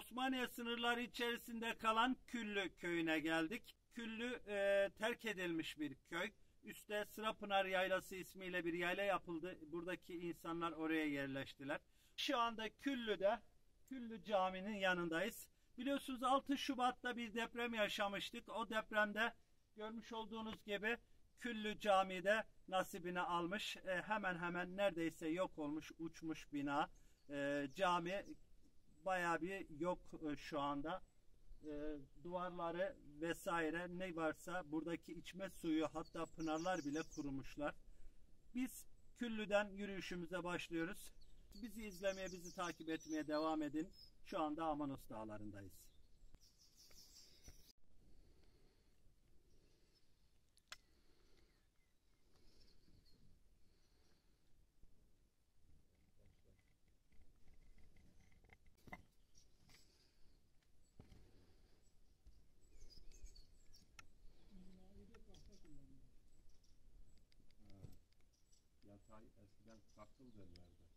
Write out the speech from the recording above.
Osmaniye sınırları içerisinde kalan Küllü köyüne geldik. Küllü e, terk edilmiş bir köy. Üste Sırapınar Yaylası ismiyle bir yayla yapıldı. Buradaki insanlar oraya yerleştiler. Şu anda Küllü'de Küllü Camii'nin yanındayız. Biliyorsunuz 6 Şubat'ta bir deprem yaşamıştık. O depremde görmüş olduğunuz gibi Küllü Camii'de nasibini almış. E, hemen hemen neredeyse yok olmuş, uçmuş bina. E, cami bayağı bir yok e, şu anda. E, duvarları vesaire ne varsa buradaki içme suyu hatta pınarlar bile kurumuşlar. Biz Küllü'den yürüyüşümüze başlıyoruz. Bizi izlemeye, bizi takip etmeye devam edin. Şu anda Amanos Dağları'ndayız. Eskiden kakıl derlerdi.